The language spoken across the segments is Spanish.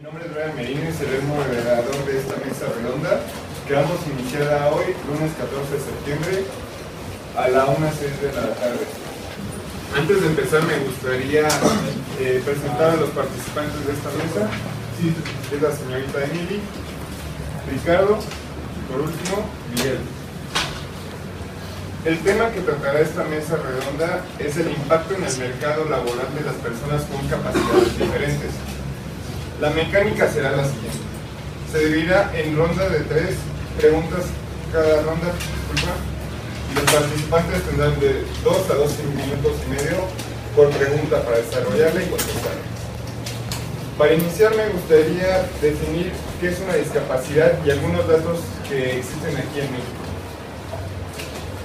Mi nombre es Brian Merino y el moderador de esta mesa redonda que vamos a iniciar hoy, lunes 14 de septiembre, a la 1.06 de la tarde. Antes de empezar me gustaría eh, presentar a los participantes de esta mesa. Es la señorita Emily, Ricardo y por último Miguel. El tema que tratará esta mesa redonda es el impacto en el mercado laboral de las personas con capacidades diferentes. La mecánica será la siguiente. Se dividirá en ronda de tres preguntas cada ronda, y los participantes tendrán de dos a dos minutos y medio por pregunta para desarrollarla y contestarla. Para iniciar me gustaría definir qué es una discapacidad y algunos datos que existen aquí en México.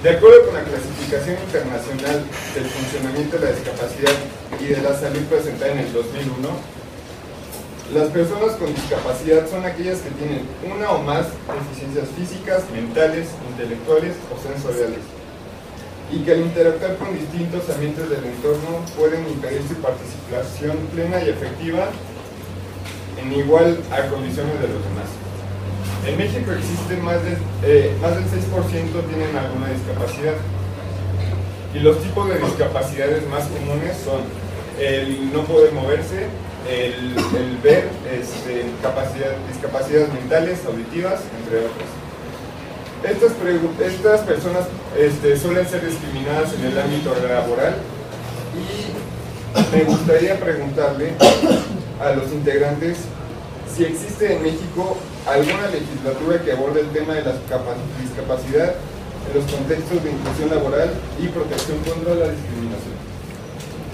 De acuerdo con la clasificación internacional del funcionamiento de la discapacidad y de la salud presentada en el 2001, las personas con discapacidad son aquellas que tienen una o más deficiencias físicas, mentales, intelectuales o sensoriales y que al interactuar con distintos ambientes del entorno pueden impedir su participación plena y efectiva en igual a condiciones de los demás. En México existen más, de, eh, más del 6% tienen alguna discapacidad. Y los tipos de discapacidades más comunes son el no poder moverse, el, ver, este, discapacidades mentales, auditivas, entre otras. Estas, estas personas este, suelen ser discriminadas en el ámbito laboral y me gustaría preguntarle a los integrantes si existe en México alguna legislatura que aborde el tema de la discapacidad en los contextos de inclusión laboral y protección contra la discriminación.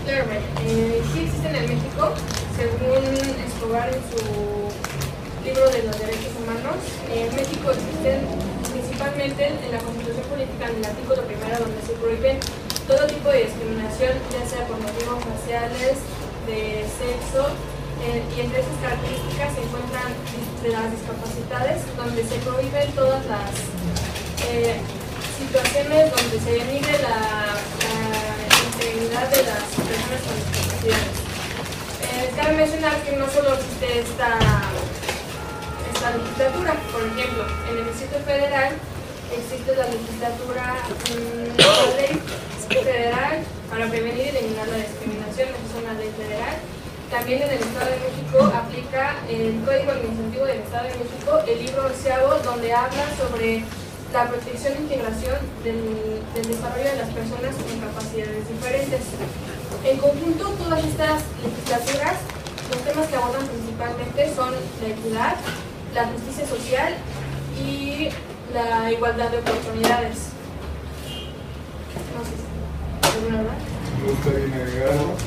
Claro, eh, sí existen en México, según Escobar en su libro de los derechos humanos, en México existen principalmente en la Constitución Política en el artículo primero donde se prohíben todo tipo de discriminación, ya sea por motivos raciales, de sexo, eh, y entre esas características se encuentran las discapacidades, donde se prohíben todas las eh, situaciones donde se denigre la, integridad de las personas con discapacidades. Eh, cabe mencionar que no solo existe esta, esta legislatura, por ejemplo, en el Distrito Federal existe la legislatura, la ley federal para prevenir y eliminar la discriminación, es una ley federal, también en el Estado de México aplica el Código Administrativo del Estado de México, el libro onceavo, donde habla sobre la protección e integración del, desarrollo de las personas con capacidades diferentes. En conjunto, todas estas legislaturas, los temas que abordan principalmente son la equidad, la justicia social y la igualdad de oportunidades. No sé si alguna verdad.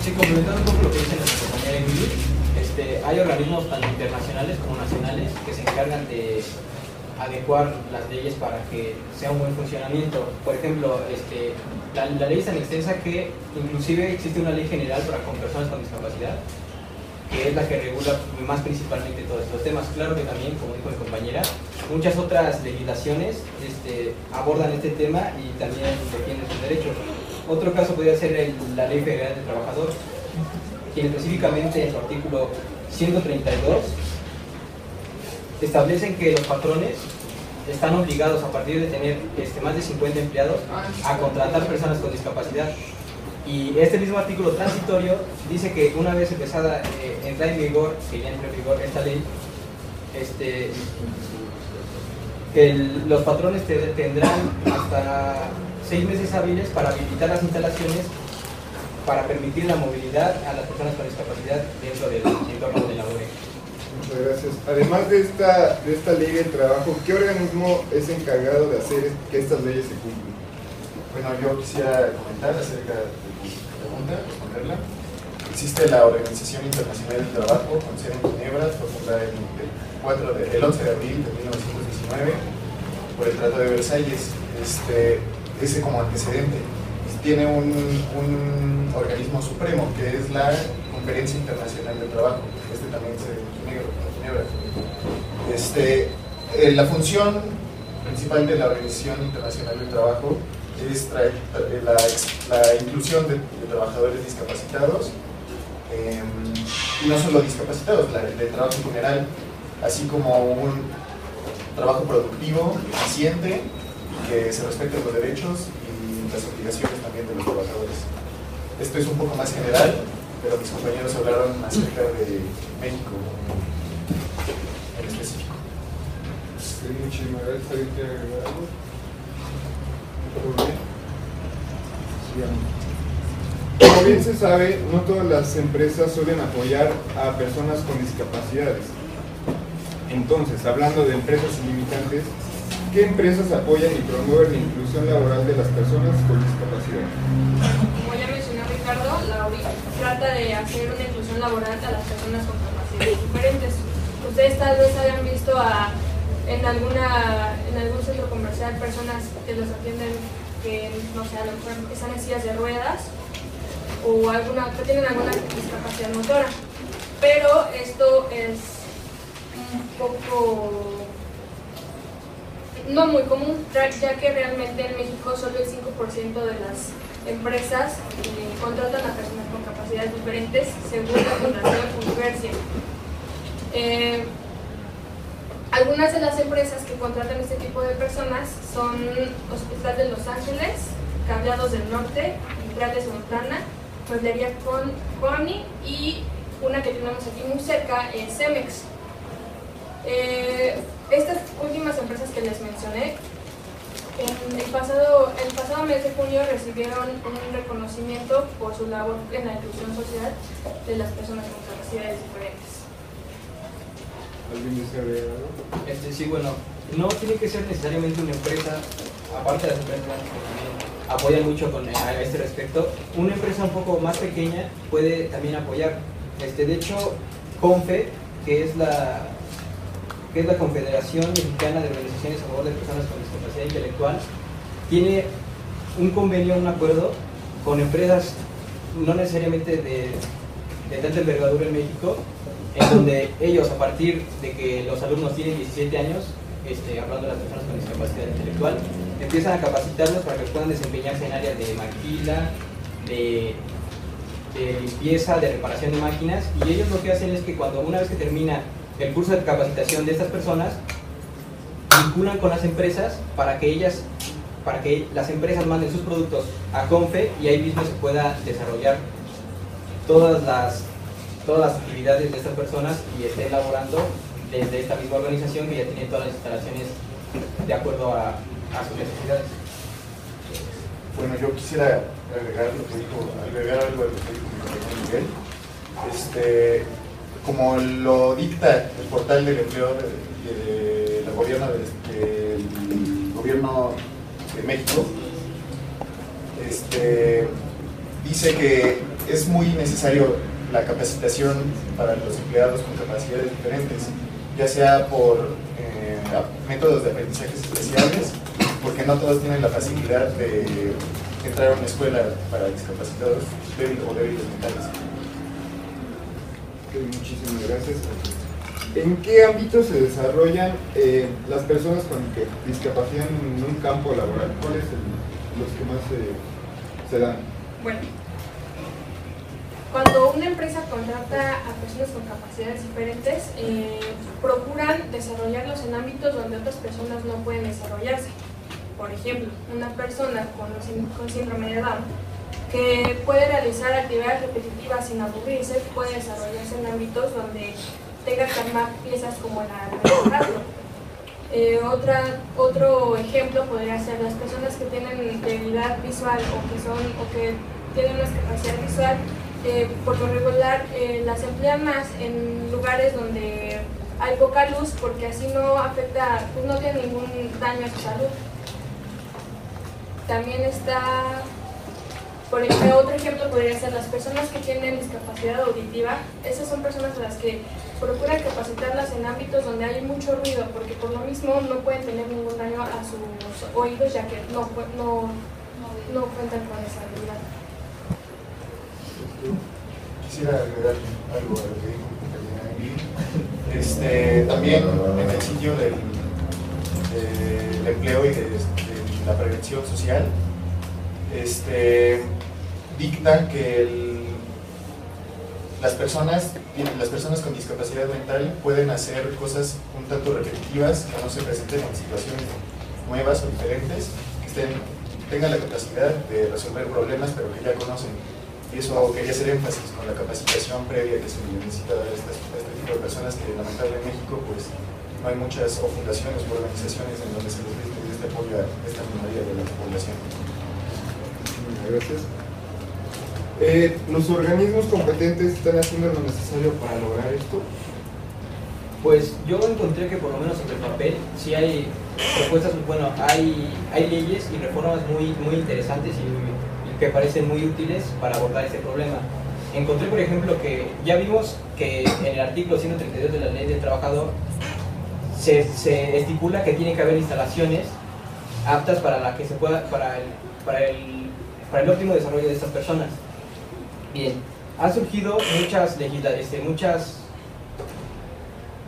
Sí, complementando un poco lo que dice nuestra compañera Emily, este, hay organismos tanto internacionales como nacionales que se encargan de adecuar las leyes para que sea un buen funcionamiento. Por ejemplo, este, la, ley es tan extensa que inclusive existe una ley general para con personas con discapacidad, que es la que regula más principalmente todos estos temas. Claro que también, como dijo mi compañera, muchas otras legislaciones este, abordan este tema y también defienden sus derechos. Otro caso podría ser la Ley Federal del Trabajador, quien específicamente en su artículo 132 establecen que los patrones están obligados a partir de tener este, más de 50 empleados a contratar personas con discapacidad. Y este mismo artículo transitorio dice que una vez empezada, eh, en vigor, que ya entra en vigor esta ley, este, los patrones tendrán hasta seis meses hábiles para habilitar las instalaciones para permitir la movilidad a las personas con discapacidad dentro del entorno de la UE. Muchas gracias. Además de esta, de esta ley de trabajo, ¿qué organismo es encargado de hacer que estas leyes se cumplan? Bueno, yo quisiera comentar acerca de tu pregunta, responderla. Existe la Organización Internacional del Trabajo, con sede en Ginebra, fue fundada el, 4 de, el 11 de abril de 1919 por el Tratado de Versalles. Este, ese como antecedente. Tiene un, un, organismo supremo que es la Conferencia Internacional del Trabajo. Este también. Este, eh, la función principal de la Organización Internacional del Trabajo es traer, la, la, inclusión de, trabajadores discapacitados. Eh, y no solo discapacitados, la, de trabajo en general, así como un trabajo productivo, eficiente, que se respeten los derechos y las obligaciones también de los trabajadores. Esto es un poco más general, pero mis compañeros hablaron acerca de México en específico. Sigamos. Como bien se sabe, no todas las empresas suelen apoyar a personas con discapacidades. Entonces, hablando de empresas ilimitantes, ¿qué empresas apoyan y promueven la inclusión laboral de las personas con discapacidad? Como ya mencionó Ricardo, la ORI trata de hacer una inclusión laboral a las personas con capacidades diferentes. Ustedes tal vez hayan visto a, en, alguna, en algún centro comercial personas que los atienden que, no sé, a lo mejor están en sillas de ruedas o alguna, que tienen alguna discapacidad motora. Pero esto es un poco no muy común, ya que realmente en México solo el 5% de las empresas eh, contratan a personas con capacidades diferentes según la Fundación Universia. Eh, algunas de las empresas que contratan este tipo de personas son Hospital de Los Ángeles, Cableados del Norte, Industrial de Montana, Mueblería con Connie y una que tenemos aquí muy cerca es Cemex. Eh, estas últimas empresas que les mencioné, en el pasado, el pasado mes de junio recibieron un reconocimiento por su labor en la inclusión social de las personas con capacidades diferentes. ¿Alguien desea agregar algo? Este, sí, bueno, no tiene que ser necesariamente una empresa, aparte de las empresas que también apoyan mucho con, a este respecto, una empresa un poco más pequeña puede también apoyar. Este, de hecho, CONFE, que es la que es la Confederación Mexicana de Organizaciones a favor de personas con discapacidad intelectual, tiene un convenio, un acuerdo con empresas no necesariamente de, de tanta envergadura en México, en donde ellos a partir de que los alumnos tienen 17 años, este, hablando de las personas con discapacidad intelectual, empiezan a capacitarlos para que puedan desempeñarse en áreas de maquila, de, de limpieza, de reparación de máquinas, y ellos lo que hacen es que cuando una vez que termina el curso de capacitación de estas personas, vinculan con las empresas para que ellas para que las empresas manden sus productos a Confe y ahí mismo se pueda desarrollar todas las todas las actividades de estas personas y esté elaborando desde esta misma organización que ya tiene todas las instalaciones de acuerdo a, sus necesidades. Bueno, yo quisiera agregar, lo que dijo, agregar algo a lo que dijo mi Miguel. Este, como lo dicta el portal del empleo de, de gobierno de, del gobierno de México, este, dice que es muy necesario la capacitación para los empleados con capacidades diferentes, ya sea por eh, métodos de aprendizajes especiales, porque no todos tienen la facilidad de entrar a una escuela para discapacitados débiles o débiles mentales. Muchísimas gracias. ¿En qué ámbito se desarrollan eh, las personas con discapacidad en un campo laboral? ¿Cuáles son los que más se, se dan? Bueno, cuando una empresa contrata a personas con capacidades diferentes, eh, procuran desarrollarlos en ámbitos donde otras personas no pueden desarrollarse. Por ejemplo, una persona con, síndrome de Down que puede realizar actividades repetitivas sin aburrirse, puede desarrollarse en ámbitos donde tenga que armar piezas como la eh, otro ejemplo podría ser las personas que tienen debilidad visual o que, son, o que tienen una discapacidad visual eh, por lo regular eh, las emplean más en lugares donde hay poca luz porque así no afecta, pues no tiene ningún daño a su salud. También está, por ejemplo, otro ejemplo podría ser las personas que tienen discapacidad auditiva. Esas son personas a las que procuran capacitarlas en ámbitos donde hay mucho ruido porque por lo mismo no pueden tener ningún daño a sus oídos ya que no, no, no cuentan con esa habilidad. Quisiera agregar algo a lo que dijo Emily. Este, también en el sitio del, empleo y de, la prevención social, este, dicta que las personas, las personas con discapacidad mental pueden hacer cosas un tanto repetitivas, que no se presenten en situaciones nuevas o diferentes, que tengan la capacidad de resolver problemas, pero que ya conocen. Y eso quería hacer énfasis con la capacitación previa que se necesita a, este tipo de personas que lamentablemente en México pues no hay muchas o fundaciones o organizaciones en donde se les dé este apoyo a esta minoría de la población. Gracias. Eh, ¿Los organismos competentes están haciendo lo necesario para lograr esto? Pues yo encontré que por lo menos en el papel sí hay propuestas, bueno, hay, hay leyes y reformas muy, muy interesantes y, y que parecen muy útiles para abordar este problema. Encontré, por ejemplo, que ya vimos que en el artículo 132 de la Ley del Trabajador se, se estipula que tiene que haber instalaciones aptas para la que se pueda, para el, para el, para el óptimo desarrollo de estas personas. Bien, han surgido muchas este, muchas,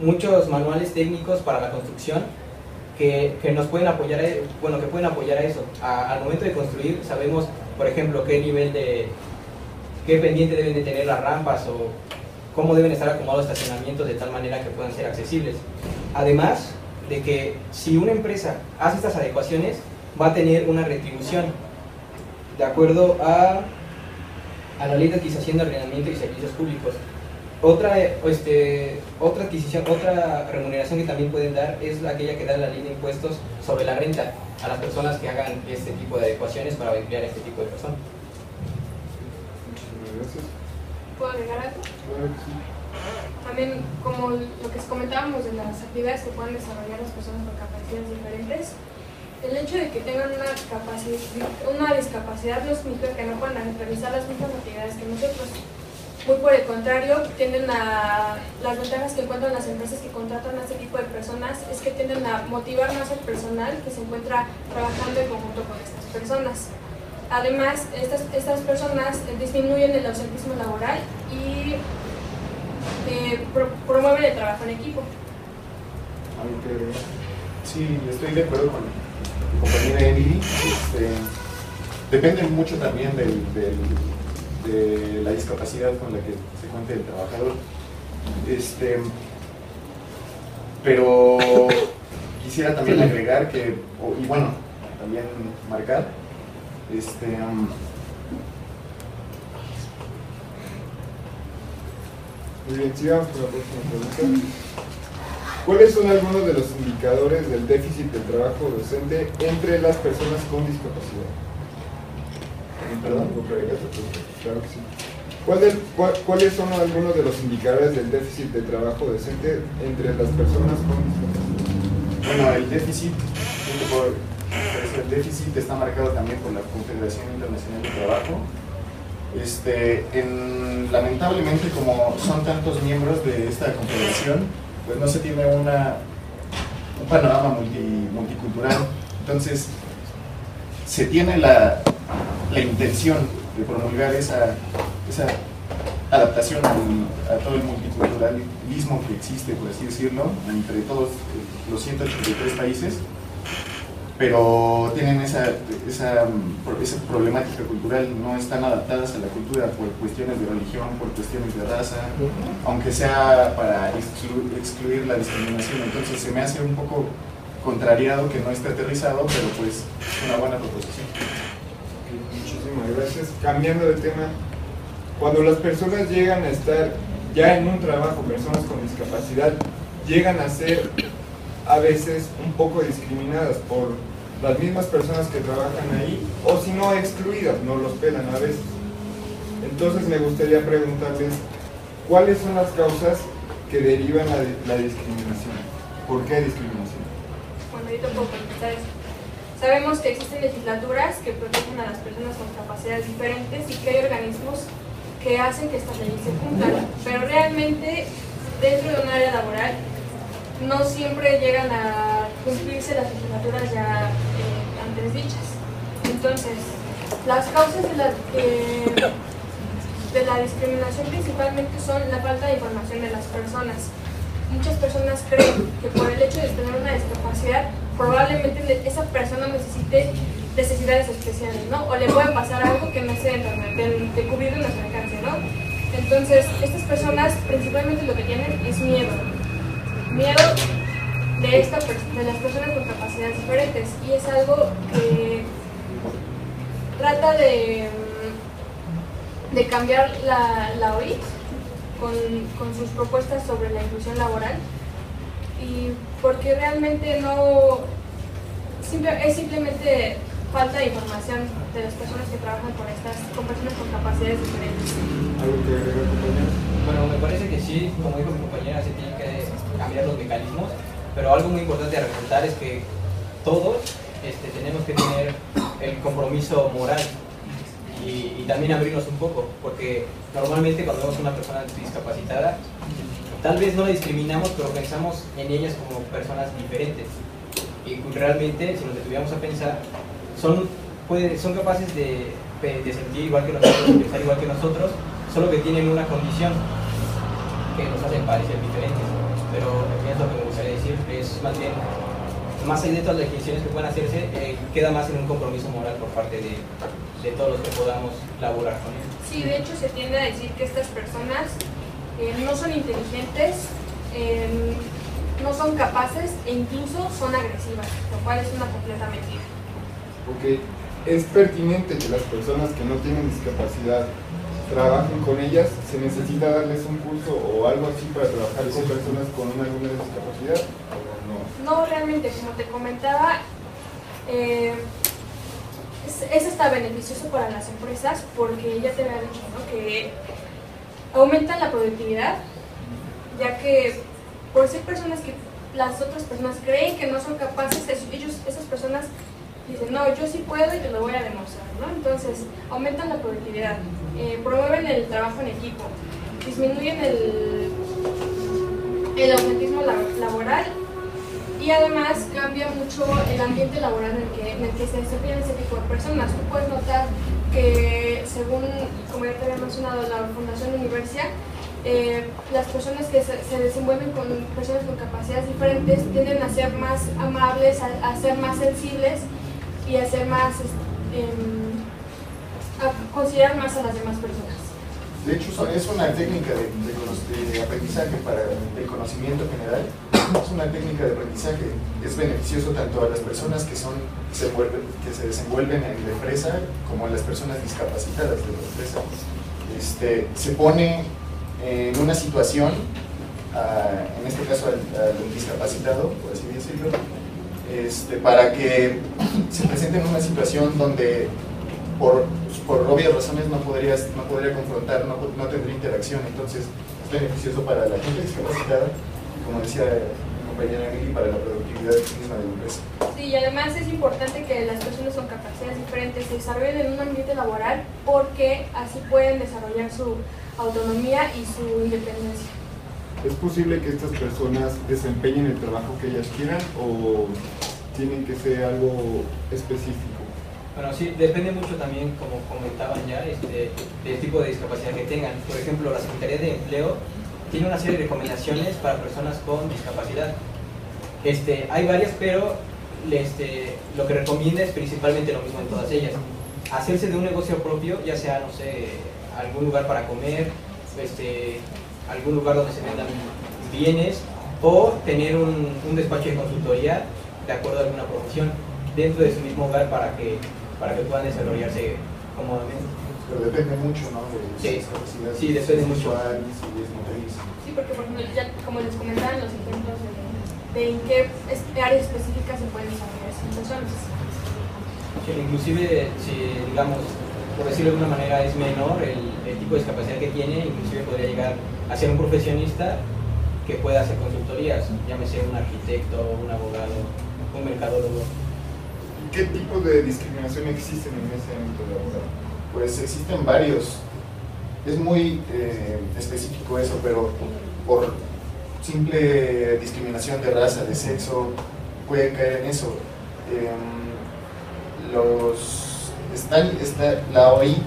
muchos manuales técnicos para la construcción que, que, nos pueden apoyar, bueno, que pueden apoyar a eso. al momento de construir sabemos, por ejemplo, qué nivel de, qué pendiente deben de tener las rampas o cómo deben estar acomodados estacionamientos de tal manera que puedan ser accesibles. Además de que si una empresa hace estas adecuaciones, va a tener una retribución de acuerdo a a la ley de adquisición de ordenamiento y servicios públicos. Otra, este, otra adquisición, otra remuneración que también pueden dar es aquella que da la ley de impuestos sobre la renta a las personas que hagan este tipo de adecuaciones para emplear a este tipo de personas. Muchas gracias. ¿Puedo agregar algo? También, como lo que comentábamos de las actividades que pueden desarrollar las personas con capacidades diferentes, el hecho de que tengan una, capacidad, una discapacidad no significa que no puedan realizar las mismas actividades que nosotros. Muy por el contrario, tienden a, las ventajas que encuentran las empresas que contratan a este tipo de personas es que tienden a motivar más al personal que se encuentra trabajando en conjunto con estas personas. Además, estas, estas personas disminuyen el ausentismo laboral y eh, promueven el trabajo en equipo. Sí, estoy de acuerdo con compañera Emily, este, depende mucho también del, la discapacidad con la que se cuente el trabajador. Este, pero quisiera también agregar que, y bueno, también marcar, este, um, Muy bien, sigamos con la próxima pregunta. ¿Cuáles son algunos de los indicadores del déficit de trabajo docente entre las personas con discapacidad? Perdón. Claro que sí. ¿Cuáles son algunos de los indicadores del déficit de trabajo docente entre las personas con? Bueno, el déficit, el déficit está marcado también por la Confederación Internacional de Trabajo. Este, lamentablemente, como son tantos miembros de esta confederación, pues no se tiene una, un panorama multicultural. Entonces, se tiene la intención de promulgar esa, adaptación a todo el multiculturalismo que existe, por así decirlo, entre todos los 183 países pero tienen esa, esa, esa, problemática cultural, no están adaptadas a la cultura por cuestiones de religión, por cuestiones de raza, aunque sea para excluir, la discriminación. Entonces se me hace un poco contrariado que no esté aterrizado, pero pues una buena proposición. Muchísimas gracias. Cambiando de tema, cuando las personas llegan a estar ya en un trabajo, personas con discapacidad, llegan a ser a veces un poco discriminadas por las mismas personas que trabajan ahí, o si no excluidas, no los pelan a veces. Entonces me gustaría preguntarles, ¿cuáles son las causas que derivan la, la discriminación? ¿Por qué discriminación? Bueno, yo eso. Sabemos que existen legislaturas que protegen a las personas con capacidades diferentes y que hay organismos que hacen que estas leyes se cumplan, pero realmente dentro de un área laboral no siempre llegan a cumplirse las legislaturas ya eh, antes dichas. Entonces, las causas de la, de la discriminación principalmente son la falta de información de las personas. Muchas personas creen que por el hecho de tener una discapacidad, probablemente esa persona necesite necesidades especiales, ¿no? O le puede pasar algo que no sea de, de cubrir nuestra alcance, ¿no? Entonces, estas personas principalmente lo que tienen es miedo. Miedo de, esta, de las personas con capacidades diferentes. Y es algo que trata de, de cambiar la, la OIT con, con sus propuestas sobre la inclusión laboral. Y porque realmente no es simplemente falta de información de las personas que trabajan con estas con personas con capacidades diferentes. ¿Algo que agregar? Bueno, me parece que sí, como dijo mi compañera, se tienen que cambiar los mecanismos, pero algo muy importante a resaltar es que todos este, tenemos que tener el compromiso moral y, y, también abrirnos un poco, porque normalmente cuando vemos a una persona discapacitada, tal vez no la discriminamos, pero pensamos en ellas como personas diferentes y realmente, si nos detuviéramos a pensar, son, puede, son capaces de, de, sentir igual que nosotros, de pensar igual que nosotros, solo que tienen una condición que nos hace parecer diferentes. Pero es lo que me gustaría decir, es más bien, más allá de todas las definiciones que pueden hacerse, eh, queda más en un compromiso moral por parte de, de todos los que podamos laborar con ellos. Sí, de hecho se tiende a decir que estas personas eh, no son inteligentes, eh, no son capaces e incluso son agresivas, lo cual es una completa mentira. Ok, es pertinente que las personas que no tienen discapacidad trabajen con ellas, se necesita darles un curso o algo así para trabajar con personas con alguna discapacidad no? No, realmente, como te comentaba, eh, es, hasta beneficioso para las empresas porque ya te había dicho ¿no? que aumentan la productividad, ya que por ser personas que las otras personas creen que no son capaces, ellos, esas personas dicen, no, yo sí puedo y te lo voy a demostrar, ¿no? Entonces, aumentan la productividad, eh, promueven el trabajo en equipo, disminuyen el, el laboral y además cambia mucho el ambiente laboral en el que, en el que se desempeñan ese tipo de personas. Tú puedes notar que, según, como ya te había mencionado, la Fundación Universia, eh, las personas que se, desenvuelven con personas con capacidades diferentes tienden a ser más amables, a, ser más sensibles y a ser más, em, a considerar más a las demás personas. De hecho, es una técnica de, aprendizaje para el conocimiento general. Es una técnica de aprendizaje. Es beneficioso tanto a las personas que, son, se, que se desenvuelven en la empresa como a las personas discapacitadas de la empresa. Este, se pone en una situación, en este caso al, discapacitado, por así decirlo, este, para que se presente en una situación donde por, por obvias razones no, podrías, no podría confrontar, no, no tendría interacción, entonces es beneficioso para la gente discapacitada como decía mi compañera Emily, para la productividad misma de la empresa. Sí, y además es importante que las personas con capacidades diferentes se desarrollen en un ambiente laboral porque así pueden desarrollar su autonomía y su independencia. ¿Es posible que estas personas desempeñen el trabajo que ellas quieran o tienen que ser algo específico? Bueno, sí, depende mucho también, como comentaban ya, este, del tipo de discapacidad que tengan. Por ejemplo, la Secretaría de Empleo tiene una serie de recomendaciones para personas con discapacidad. Este, hay varias, pero este, lo que recomienda es principalmente lo mismo en todas ellas. Hacerse de un negocio propio, ya sea, no sé, algún lugar para comer, este, algún lugar donde se vendan bienes o tener un, un, despacho de consultoría de acuerdo a alguna profesión dentro de su mismo hogar para que, para que puedan desarrollarse cómodamente. Pero depende mucho, ¿no? De sí, sí, depende mucho. Sí, porque por ejemplo, ya como les comentaban los ejemplos de, de en qué áreas específicas se pueden desarrollar esas personas. Sí, inclusive, si digamos, por decirlo de alguna manera, es menor el, tipo de discapacidad que tiene, inclusive podría llegar a ser un profesionista que pueda hacer consultorías, llámese un arquitecto, un abogado, un mercadólogo. ¿Qué tipo de discriminación existen en ese ámbito laboral? Pues existen varios. Es muy eh, específico eso, pero por simple discriminación de raza, de sexo, puede caer en eso. Em, los está, la OI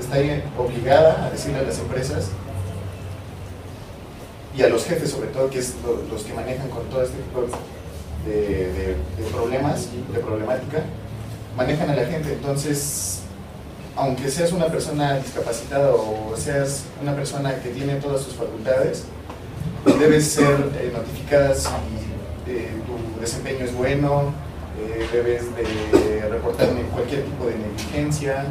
está obligada a decirle a las empresas y a los jefes sobre todo, que es los que manejan con todo este tipo de, problemas, de problemática, manejan a la gente. Entonces, aunque seas una persona discapacitada o seas una persona que tiene todas sus facultades, debes ser eh, notificada si eh, tu desempeño es bueno, eh, debes de reportar cualquier tipo de negligencia,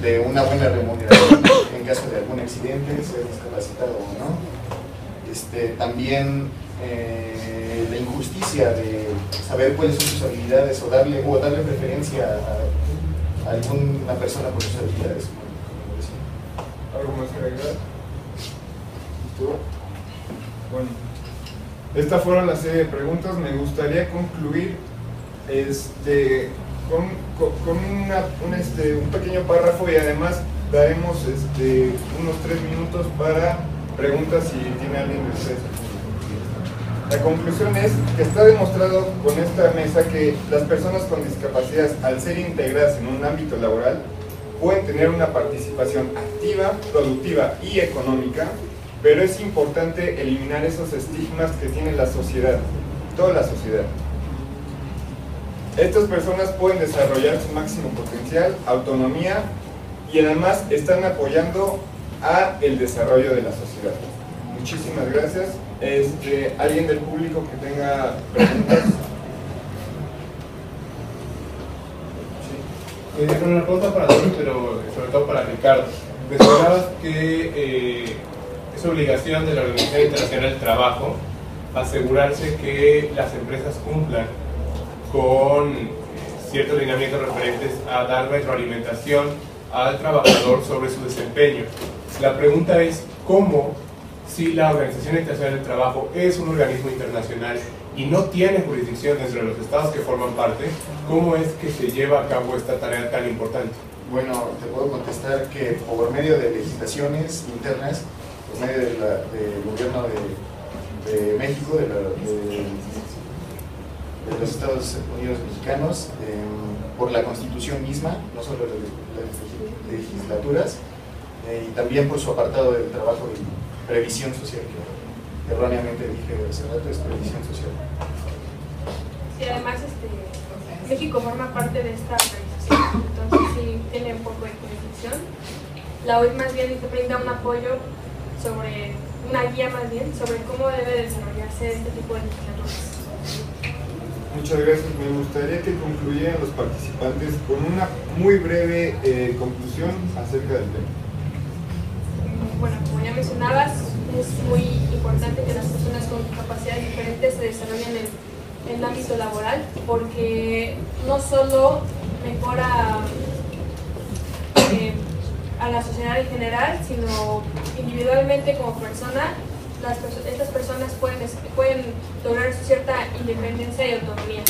de una buena remuneración en caso de algún accidente, sea discapacitado o no. Este, también la injusticia de saber cuáles son sus habilidades o darle, o darle preferencia a, alguna persona por sus habilidades. ¿Algo más que agregar? Bueno, estas fueron la serie de preguntas. Me gustaría concluir este, con, con un, este, un pequeño párrafo y además daremos este, unos tres minutos para preguntas si tiene alguien de ustedes. La conclusión es que está demostrado con esta mesa que las personas con discapacidad, al ser integradas en un ámbito laboral, pueden tener una participación activa, productiva y económica, pero es importante eliminar esos estigmas que tiene la sociedad, toda la sociedad. Estas personas pueden desarrollar su máximo potencial, autonomía y además están apoyando a el desarrollo de la sociedad. Muchísimas gracias. Este, ¿Alguien del público que tenga preguntas? Sí. Eh, una pregunta para todos, pero sobre todo para Ricardo. Mencionabas que eh, es obligación de la Organización Internacional del Trabajo asegurarse que las empresas cumplan con eh, ciertos lineamientos referentes a dar retroalimentación al trabajador sobre su desempeño. La pregunta es, ¿cómo si la Organización Internacional del Trabajo es un organismo internacional y no tiene jurisdicción dentro de los estados que forman parte, ¿cómo es que se lleva a cabo esta tarea tan importante? Bueno, te puedo contestar que por medio de legislaciones internas, por medio del gobierno de, México, de, los Estados Unidos mexicanos, em, por la constitución misma, no solo las legislaturas, eh, y también por su apartado del trabajo previsión social, que erróneamente dije hace rato, es previsión social. Sí, además este, México forma parte de esta organización, entonces sí tiene un poco de jurisdicción. La OIT más bien brinda un apoyo sobre, una guía más bien, sobre cómo debe desarrollarse este tipo de legislaturas. Muchas gracias. Me gustaría que concluyeran los participantes con una muy breve eh, conclusión acerca del tema bueno, mencionabas, es muy importante que las personas con capacidades diferentes se desarrollen en, el ámbito laboral porque no solo mejora eh, a la sociedad en general, sino individualmente como persona, las, estas personas pueden, pueden lograr cierta independencia y autonomía.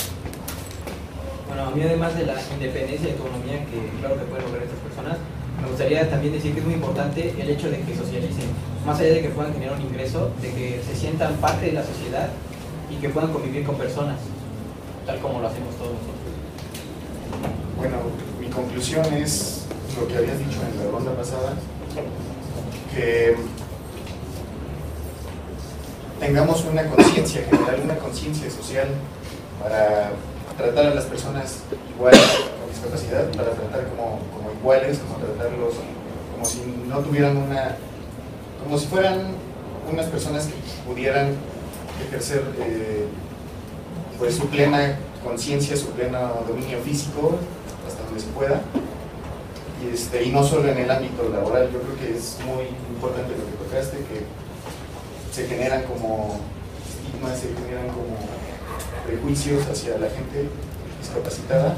Bueno, a mí además de la independencia y autonomía que claro que pueden lograr estas personas, me gustaría también decir que es muy importante el hecho de que socialicen, más allá de que puedan tener un ingreso, de que se sientan parte de la sociedad y que puedan convivir con personas, tal como lo hacemos todos nosotros. Bueno, mi conclusión es lo que habías dicho en la ronda pasada, que tengamos una conciencia general, una conciencia social para tratar a las personas igual discapacidad para tratar como, iguales, como tratarlos como si no tuvieran una, como si fueran unas personas que pudieran ejercer eh, pues su plena conciencia, su pleno dominio físico, hasta donde se pueda, y, este, y no solo en el ámbito laboral, yo creo que es muy importante lo que tocaste, que se generan como estigmas, se generan como prejuicios hacia la gente discapacitada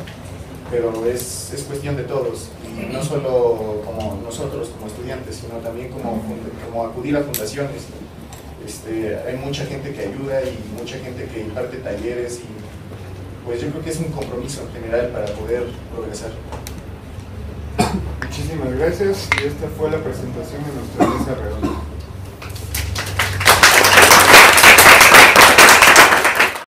pero es, es, cuestión de todos, y no solo como nosotros como estudiantes, sino también como, como acudir a fundaciones. Este, hay mucha gente que ayuda y mucha gente que imparte talleres y pues yo creo que es un compromiso en general para poder progresar. Muchísimas gracias y esta fue la presentación de nuestra mesa redonda.